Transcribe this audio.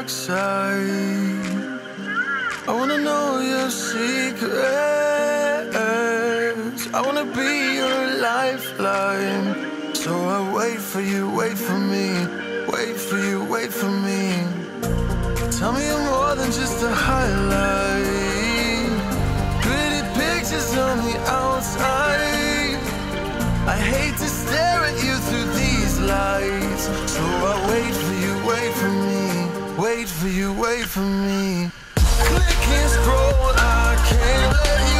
dark side. I wanna know your secrets. I wanna be your lifeline. So I wait for you, wait for me, wait for you, wait for me. Tell me you're more than just a highlight. wait for you, wait for me. Click and scroll, I can't let you.